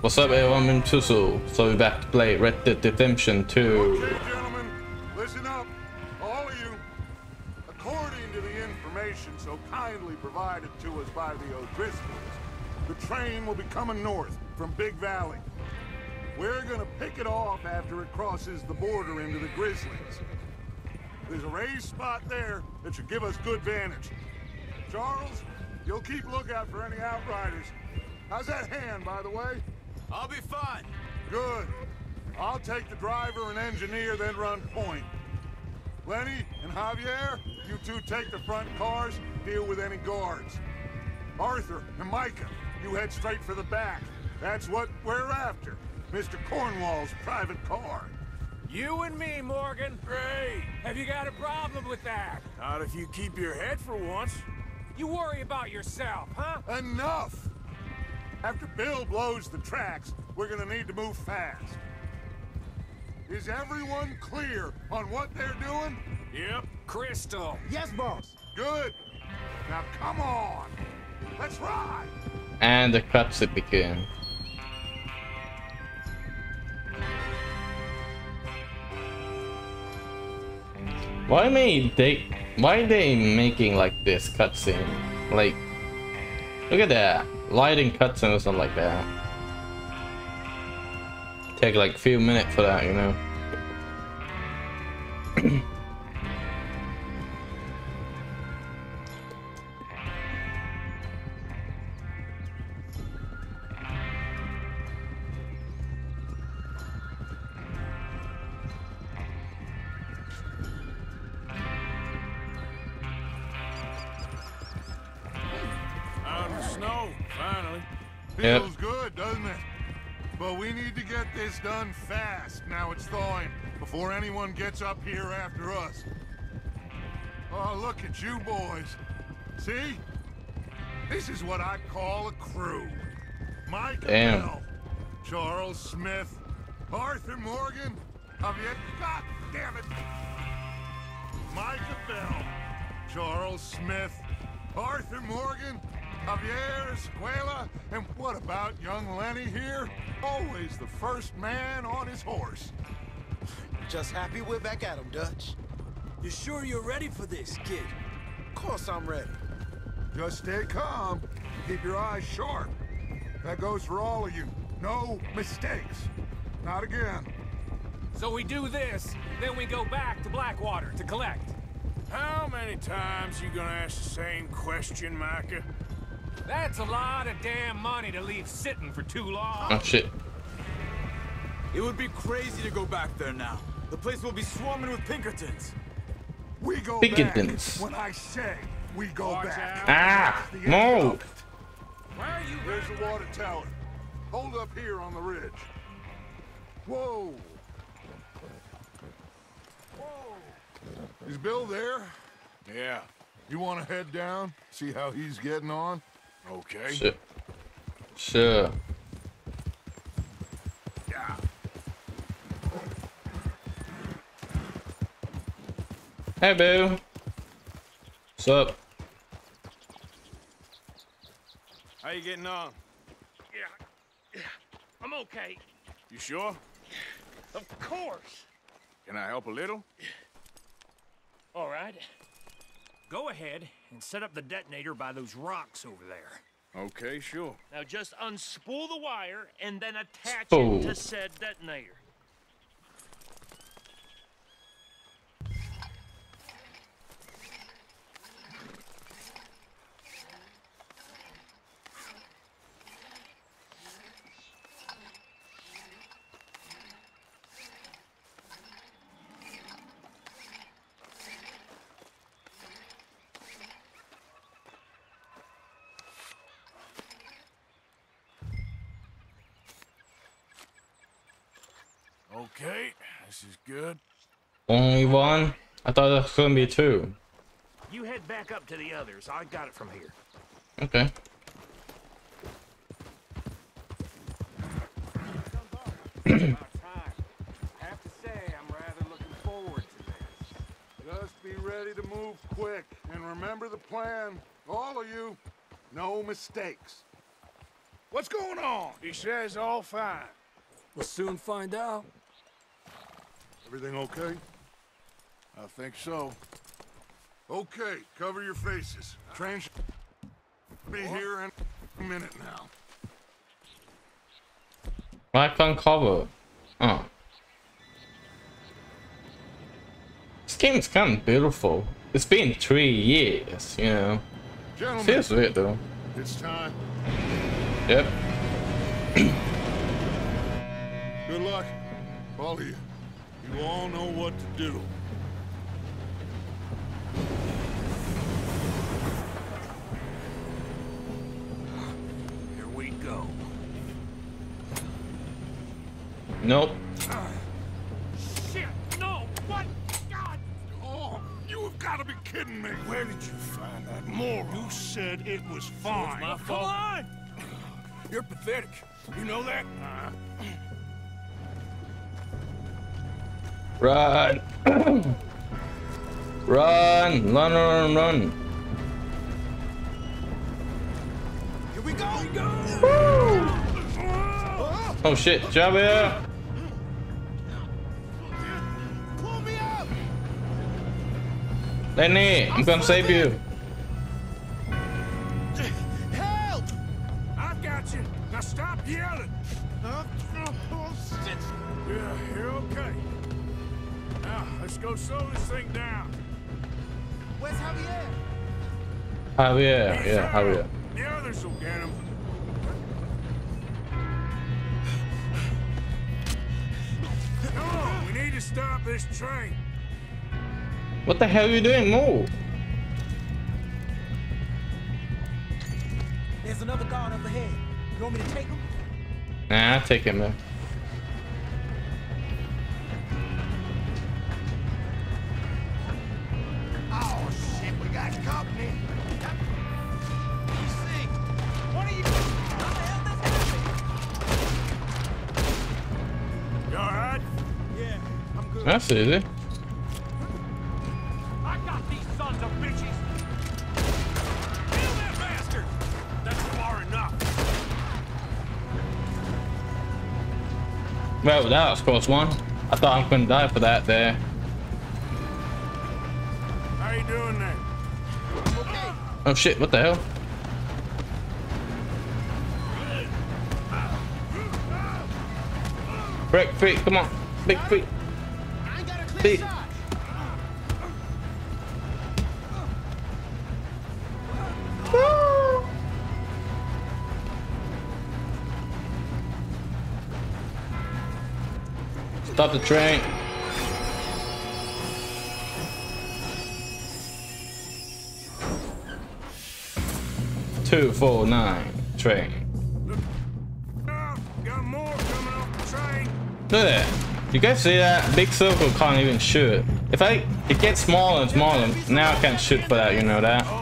What's up everyone, I'm Tusu. So we're back to play Red Dead Redemption 2. Okay, gentlemen, listen up, all of you. According to the information so kindly provided to us by the O'Driscolls, the train will be coming north from Big Valley. We're gonna pick it off after it crosses the border into the Grizzlies. There's a raised spot there that should give us good vantage. Charles, you'll keep lookout for any outriders. How's that hand, by the way? I'll be fine. Good. I'll take the driver and engineer, then run point. Lenny and Javier, you two take the front cars, deal with any guards. Arthur and Micah, you head straight for the back. That's what we're after. Mr. Cornwall's private car. You and me, Morgan. Great. Have you got a problem with that? Not if you keep your head for once. You worry about yourself, huh? Enough! After Bill blows the tracks, we're gonna need to move fast. Is everyone clear on what they're doing? Yep. Crystal. Yes, boss. Good. Now come on. Let's ride. And the cutscene begin. Why may they why are they making like this cutscene? Like look at that. Lighting cutscene or something like that. Take like a few minutes for that, you know. Finally. Yep. Feels good, doesn't it? But we need to get this done fast. Now it's thawing before anyone gets up here after us. Oh, look at you boys. See? This is what I call a crew. Mike Damn. Bell, Charles Smith, Arthur Morgan, Javier. God damn it! Micah Bell, Charles Smith, Arthur Morgan, Javier Escuela, and what about young Lenny here? Always the first man on his horse. Just happy we're back at him, Dutch. You sure you're ready for this, kid? Of course I'm ready. Just stay calm. Keep your eyes sharp. That goes for all of you. No mistakes. Not again. So we do this, then we go back to Blackwater to collect. How many times you gonna ask the same question, Micah? That's a lot of damn money to leave sitting for too long. Oh shit. It would be crazy to go back there now. The place will be swarming with Pinkertons. We go Pinkertons. back when I say we go Watch back. out. Ah! That's the end No! Where are you There's the water tower. Hold up here on the ridge. Whoa. Whoa. Is Bill there? Yeah. You want to head down? See how he's getting on? Okay. Sure. Sure. Yeah. Hey boo. What's up? How you getting on? Yeah, yeah, I'm okay. You sure? Of course. Can I help a little? All right. Go ahead and set up the detonator by those rocks over there. Okay, sure. Now just unspool the wire and then attach Spool. it to said detonator. Okay, this is good. Only one? I thought there was gonna be two. You head back up to the others. I got it from here. Okay. About time. I have to say, I'm rather looking forward to this. Just be ready to move quick. And remember the plan. All of you. No mistakes. What's going on? He says all fine. We'll soon find out. Everything okay? I think so. Okay, cover your faces. Train should be here in a minute now. I can't cover. Oh. This game is kind of beautiful. It's been three years, you know. Gentlemen, Feels weird though. it's time. Yep. Good luck, all of you. You all know what to do. Nope. Shit! No! What? God! Oh, you have got to be kidding me. Where did you find that moron? You said it was fine. my fault. Come on! You're pathetic. You know that? Uh. Run. run. Run, run, run. Here we go. Oh shit, Javier. Lenny, I'm gonna save you. Help. I've got you. Now stop yelling. Huh? Shit. Yeah, you're okay. Now, let's go slow this thing down. Where's Javier? Javier, He's yeah, out. Javier. The others will get him. Come on, we need to stop this train. What the hell are you doing? Move. There's another guard up ahead. You want me to take him? Nah, I'll take him man. Oh shit, we got company. You see, what Well, that was close one. I thought I couldn't die for that there. How you doing there? Okay. Oh shit, what the hell? Break feet, come on. Big feet. I Stop the train. Two four nine train. Look at that. You guys see that? Big circle can't even shoot. If I it gets smaller and smaller, now I can't shoot for that, you know that?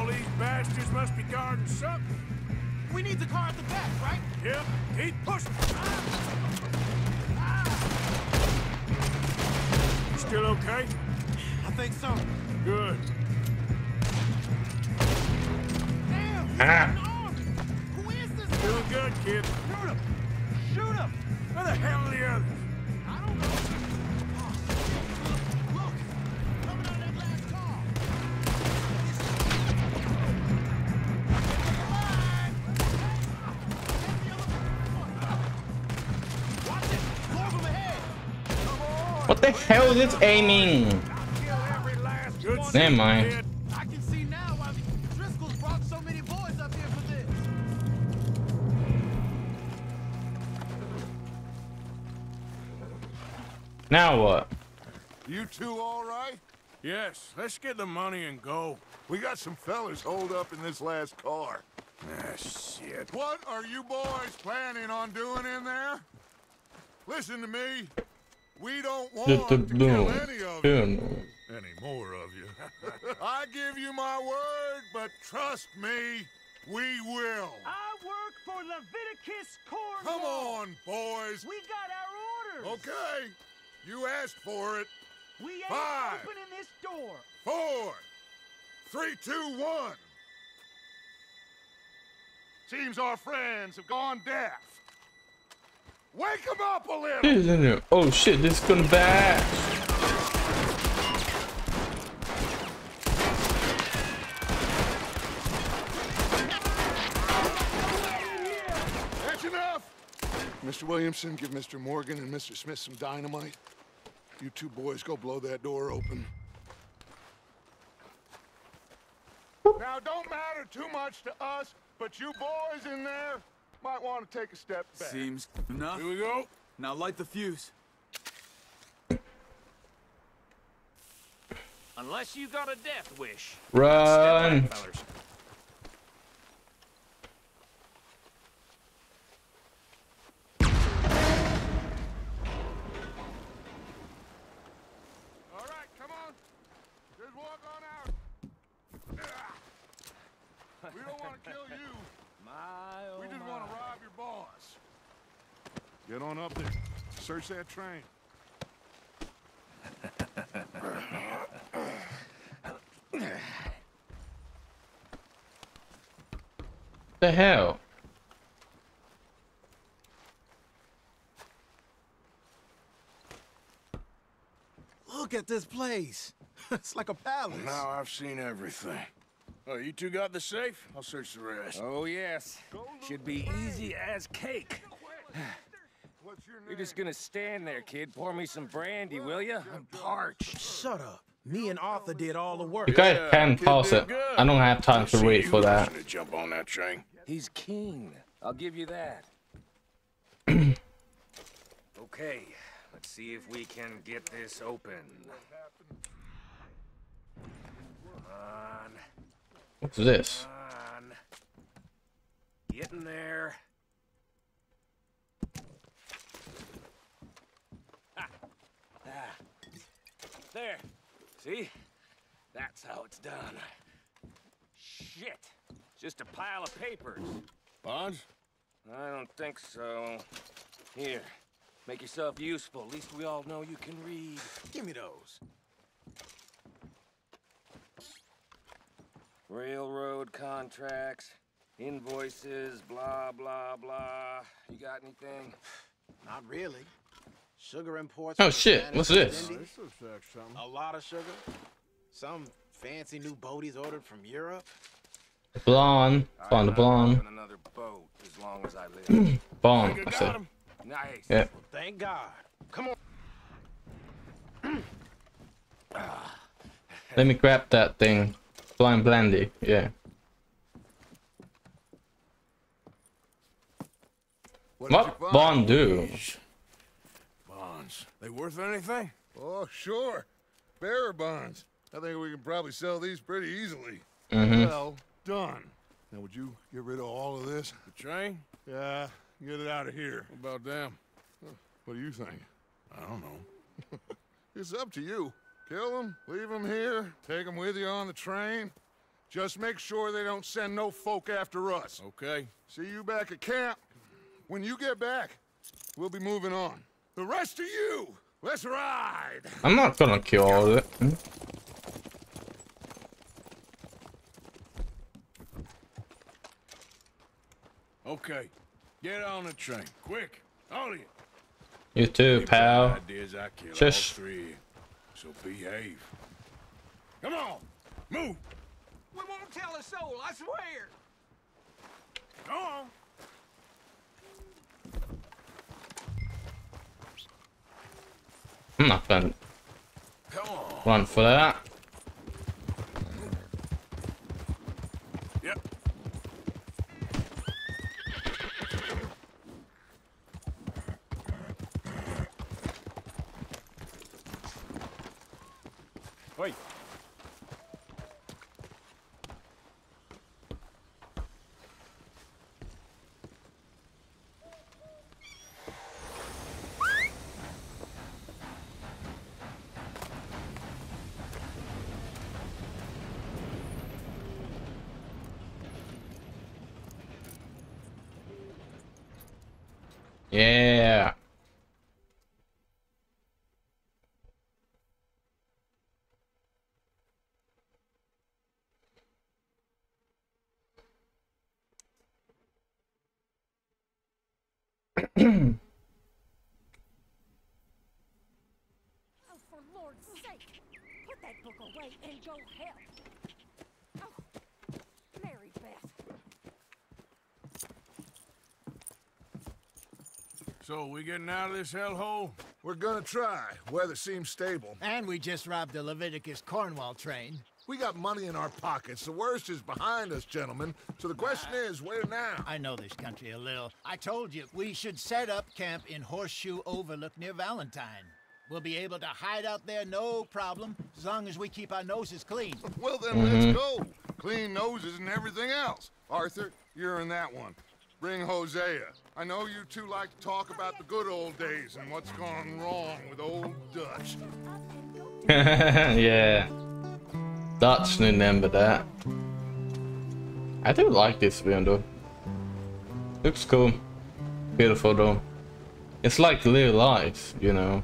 What the hell is it aiming? Kill every last Never one of you, mind. kid. I can see now why the Driscolls brought so many boys up here for this. Now what? You two all right? Yes, let's get the money and go. We got some fellas holed up in this last car. Ah, shit. What are you boys planning on doing in there? Listen to me. We don't want The, the to kill any of you. Any more of you. I give you my word, but trust me, we will. I work for Leviticus Corps. Come on, boys. We got our orders. Okay. You asked for it. We ain't Five. opening this door. Four, three, two, one. Seems our friends have gone deaf. Wake them up a little! Shit is in there. Oh shit, this is gonna bash. That's enough! Mr. Williamson, give Mr. Morgan and Mr. Smith some dynamite. You two boys go blow that door open. Now, don't matter too much to us, but you boys in there might want to take a step back. Seems enough. Here we go. Now light the fuse. Unless you got a death wish. Run. Back. All right, come on. Just walk on out. We don't want to kill you. My, oh We just my. want to rob your boss. Get on up there. Search that train. The hell? Look at this place. it's like a palace. Now I've seen everything. Oh, you two got the safe? I'll search the rest. Oh, yes. Should be easy as cake. What's your name? You're just gonna stand there, kid. Pour me some brandy, will ya? I'm parched. Shut up. Me and Arthur did all the work. You guys can pause it. I don't have time to wait for that. Jump on that train. He's keen. I'll give you that. okay, let's see if we can get this open. Come on, What's this? come on. Get in there. Ah. Ah. There. See? That's how it's done. Shit. Just a pile of papers. Bonds? I don't think so. Here, make yourself useful. At least we all know you can read. Give me those. Railroad contracts, invoices, blah, blah, blah. You got anything? Not really. Sugar imports. Oh, shit. Spanish What's West this? Indies. A lot of sugar. Some fancy new boaties ordered from Europe. Blonde. I'm the not blonde. robbing another boat as long as I live. Blonde. I said. nice. Yeah. Thank God. Come on. Let me grab that thing. Blind Blandy. Yeah. What, did What? Bond do? Bonds. They worth anything? Oh, sure. Bearer bonds. I think we can probably sell these pretty easily. Mm-hmm. Well done. Now, would you get rid of all of this? The train? Yeah, get it out of here. What about them? What do you think? I don't know. it's up to you. Kill them, leave them here, take them with you on the train. Just make sure they don't send no folk after us. Okay. See you back at camp. When you get back, we'll be moving on. The rest of you, let's ride. I'm not gonna kill all of it. Okay, get on the train, quick, all of you. You too, pal. Ideas Shush. all three, so behave. Come on, move. We won't tell a soul, I swear. Go on. I'm not gonna Come on. run for that. So, we getting out of this hellhole? We're gonna try. Weather seems stable. And we just robbed the Leviticus Cornwall train. We got money in our pockets. The worst is behind us, gentlemen. So the question is, where now? I know this country a little. I told you, we should set up camp in Horseshoe Overlook near Valentine. We'll be able to hide out there no problem, as long as we keep our noses clean. Well, then let's mm-hmm. go. Clean noses and everything else. Arthur, you're in that one. Bring Hosea. I know you two like to talk about the good old days and what's gone wrong with old Dutch. yeah. Dutch remember that. I do like this window. Looks cool. Beautiful though. It's like real life, you know.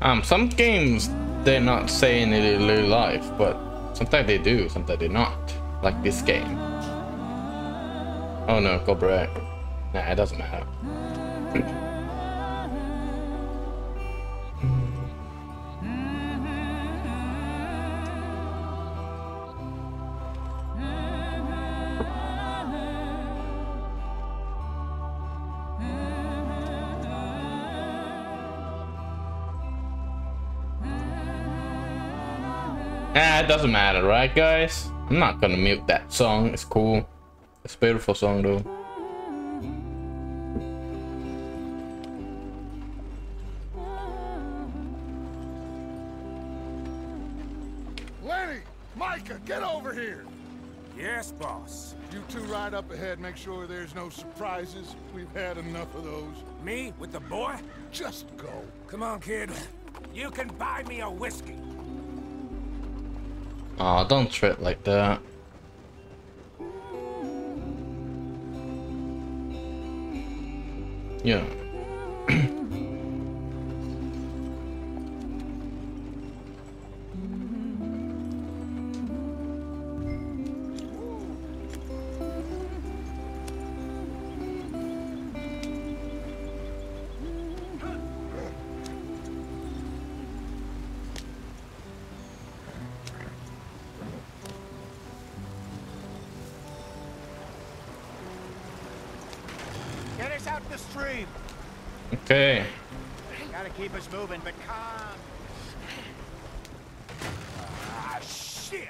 Um, some games they're not saying it in real life, but sometimes they do, sometimes they not. Like this game. Oh no, go back. Nah, it doesn't matter. Doesn't matter, right, guys? I'm not gonna mute that song. It's cool. It's a beautiful song, though. Lenny! Micah, get over here! Yes, boss. You two ride up ahead, make sure there's no surprises. We've had enough of those. Me with the boy? Just go. Come on, kid. You can buy me a whiskey. Aw, don't trip like that. Yeah. Us moving, but calm. Ah, shit!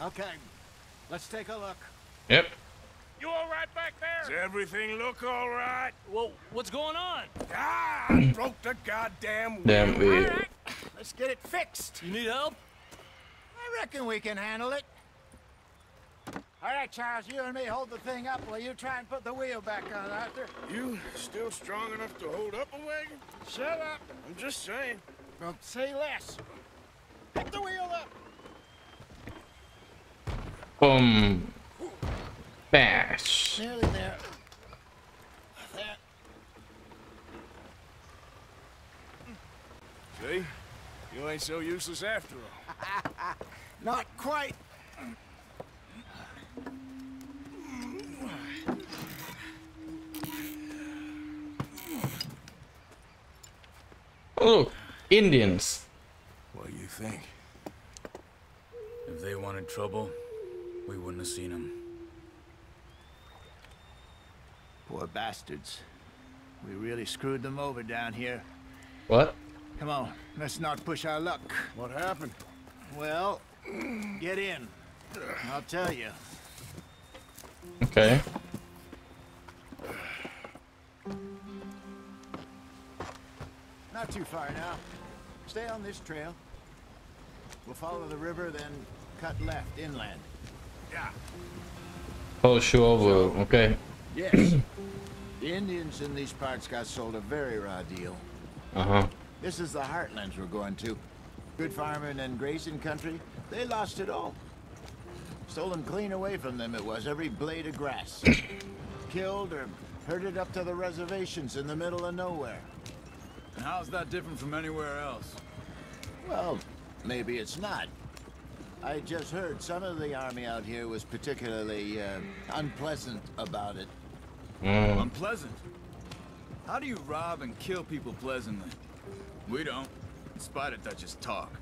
Okay, let's take a look. Yep. You all right back there? Does everything look all right? Well, what's going on? Ah, I broke the goddamn wheel. Damn we. All right, let's get it fixed. You need help? I reckon we can handle it. All right, Charles, you and me hold the thing up while you try and put the wheel back on, Arthur. You still strong enough to hold up a wagon? Shut up. I'm just saying. Don't say less. Pick the wheel up. Boom. Bash. Nearly there. There. See? You ain't so useless after all. Not quite. Oh, look. Indians. What do you think? If they wanted trouble, we wouldn't have seen them. Poor bastards. We really screwed them over down here. What? Come on, let's not push our luck. What happened? Well, get in. I'll tell you. Okay. Not too far now. Stay on this trail. We'll follow the river, then cut left inland. Yeah. Oh, sure. Okay. Yes. the Indians in these parts got sold a very raw deal. Uh huh. This is the heartlands we're going to. Good farming and grazing country, they lost it all. Stolen clean away from them it was, every blade of grass. Killed or herded up to the reservations in the middle of nowhere. And how's that different from anywhere else? Well, maybe it's not. I just heard some of the army out here was particularly uh, unpleasant about it. Mm. Unpleasant. How do you rob and kill people pleasantly? We don't. Spider Dutch's talk.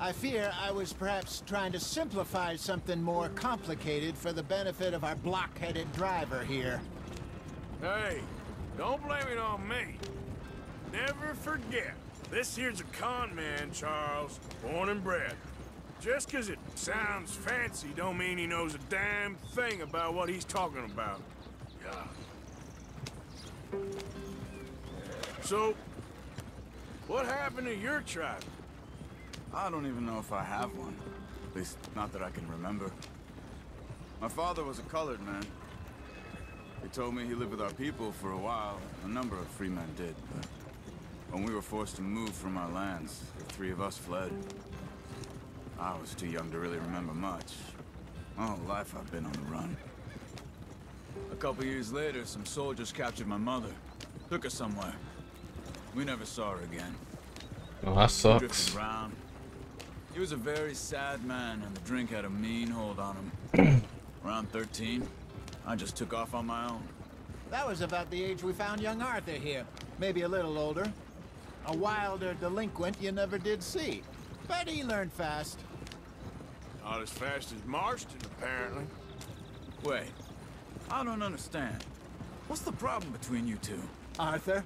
I fear I was perhaps trying to simplify something more complicated for the benefit of our block-headed driver here. Hey, don't blame it on me. Never forget, this here's a con man, Charles, born and bred. Just 'cause it sounds fancy don't mean he knows a damn thing about what he's talking about. Yeah. So, what happened to your tribe? I don't even know if I have one. At least, not that I can remember. My father was a colored man. He told me he lived with our people for a while. A number of free men did, but when we were forced to move from our lands, the three of us fled. I was too young to really remember much. My whole life I've been on the run. A couple years later, some soldiers captured my mother. Took her somewhere. We never saw her again. Oh, that sucks. He was a very sad man, and the drink had a mean hold on him. Around 13, I just took off on my own. That was about the age we found young Arthur here. Maybe a little older. A wilder delinquent you never did see. But he learned fast. Not as fast as Marston, apparently. Wait, I don't understand. What's the problem between you two? Arthur?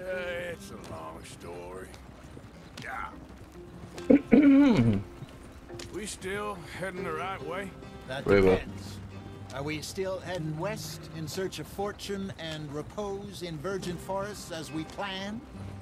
Uh, it's a long story. Yeah. we still heading the right way? That depends. Are we still heading west in search of fortune and repose in virgin forests as we planned?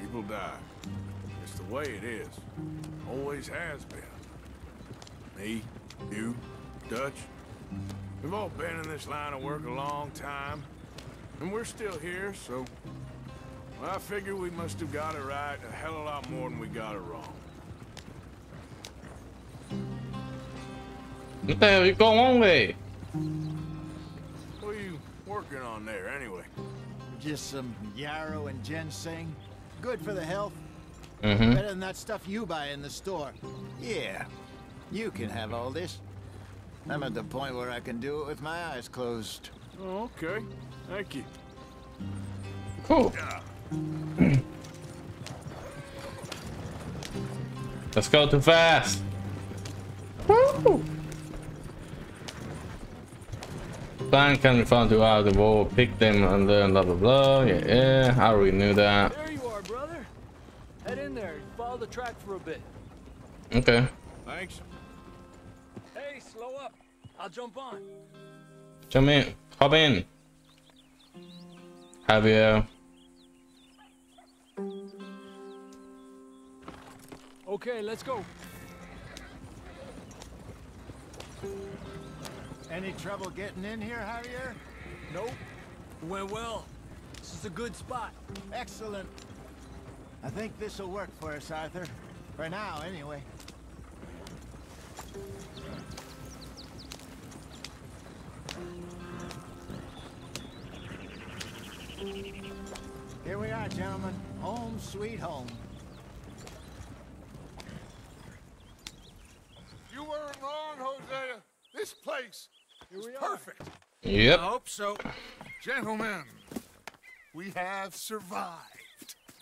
People die. It's the way it is. Always has been. Me, you, Dutch. We've all been in this line of work a long time. And we're still here, so... Well, I figure we must have got it right a hell of a lot more than we got it wrong. What the hell you going on with? What are you working on there, anyway? Just some yarrow and ginseng. Good for the health. Mm-hmm. Better than that stuff you buy in the store. Yeah, you can have all this. I'm at the point where I can do it with my eyes closed. Oh, okay. Thank you. Cool. Let's go too fast. Woo! Plan can be found to out the wall, pick them and then blah blah blah. Yeah, yeah, I already knew that. There you are, brother. Head in there. Follow the track for a bit. Okay. Thanks. Hey, slow up. I'll jump on. Jump in. Hop in. Javier. Uh, okay, let's go. Any trouble getting in here, Javier? Nope. Went well. This is a good spot. Excellent. I think this will work for us, Arthur. For now, anyway. Here we are, gentlemen. Home sweet home. You weren't wrong, Hosea. This place is perfect. Yep. I hope so. Gentlemen, we have survived.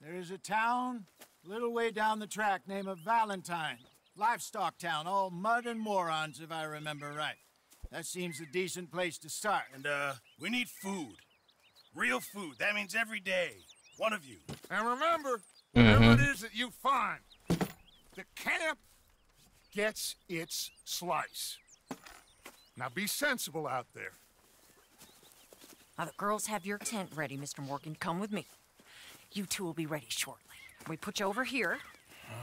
There is a town a little way down the track named of Valentine. Livestock town, all mud and morons, if I remember right. That seems a decent place to start. And, uh, we need food. Real food. That means every day. One of you. And remember, whatever it is that you find, the camp gets its slice. Now be sensible out there. Now, the girls have your tent ready, Mr. Morgan. Come with me. You two will be ready shortly. We put you over here.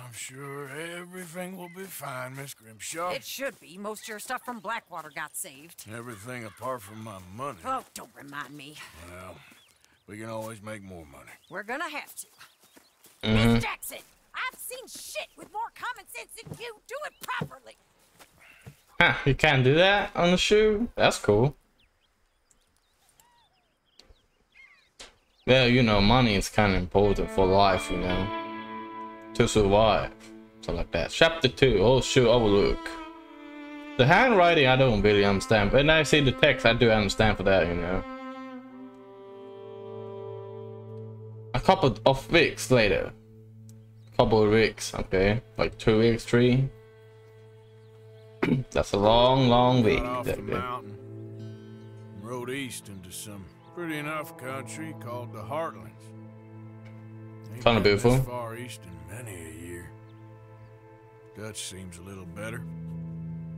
I'm sure everything will be fine, Miss Grimshaw. It should be. Most of your stuff from Blackwater got saved. Everything apart from my money. Oh, don't remind me. Well, we can always make more money. We're gonna have to. Mm-hmm. Miss Jackson, I've seen shit with more common sense than you. Do it properly. Huh, you can't do that on the shoe? That's cool. Well, you know, money is kind of important for life, you know. To survive. Something like that. Chapter 2, Oh shoot, Overlook. The handwriting I don't really understand. When I see the text, I do understand for that, you know. A couple of weeks later. Couple of weeks, okay. Like two weeks, three. That's a long, long week. Got off the mountain, rode east into some pretty enough country called the Heartlands. Ain't Kinda beautiful. Far east in many a year. Dutch seems a little better.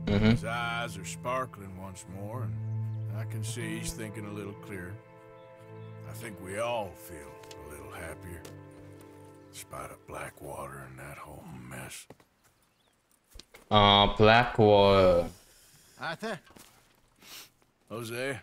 Mm-hmm. His eyes are sparkling once more, and I can see he's thinking a little clearer. I think we all feel a little happier, in spite of Blackwater and that whole mess. Ah, Uh, Blackwater. Arthur? Hosea,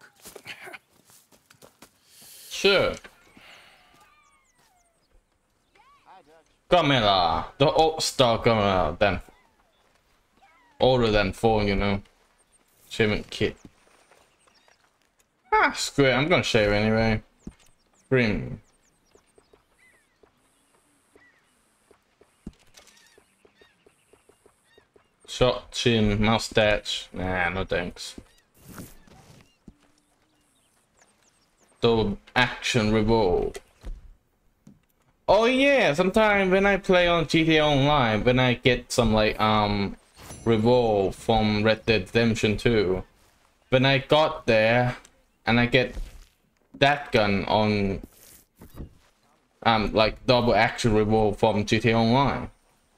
Sure. Camera. The old star camera then. Older than four, you know. Shaving kit. Ah, screw it. I'm gonna shave anyway. Grim. Shot, chin, mustache. Nah, no thanks. Double action revolve. Oh yeah, sometimes when I play on GTA Online, when I get some like um revolve from Red Dead Redemption 2, when I got there and I get that gun on um like double action reward from GTA Online,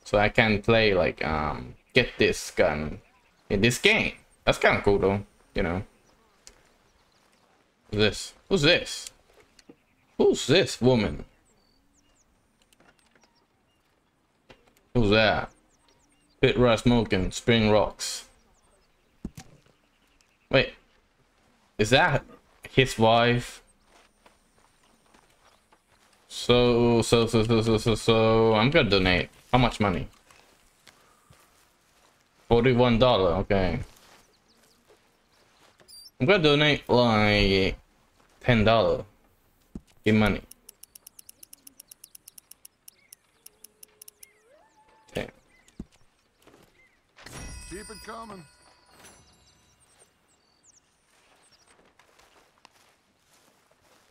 so I can play like um get this gun in this game. That's kind of cool though, you know. This? Who's this? Who's this woman? Who's that? Pit Rat Smoking, Spring Rocks. Wait, is that his wife? So, so, so, so, so, so, so, I'm gonna donate. How much money? $41, okay. I'm gonna donate like $10. Give money. Okay. Keep it coming.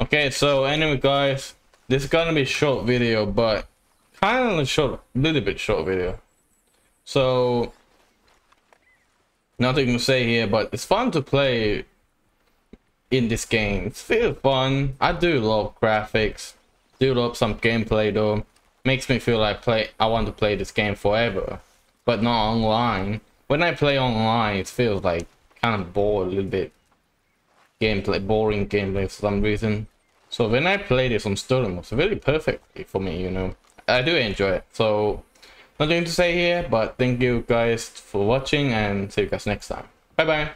Okay, so anyway guys, this is gonna be a short video, but kind of a short, little bit short video. So, nothing to say here, but it's fun to play in this game. Feel fun. I do love graphics, do love some gameplay though. Makes me feel like play. I want to play this game forever, but not online. When I play online, it feels like kind of bored a little bit. Gameplay, boring gameplay for some reason. So when I play this on Stirling, it's really perfect for me, you know. I do enjoy it. So nothing to say here, but thank you guys for watching and see you guys next time. Bye bye.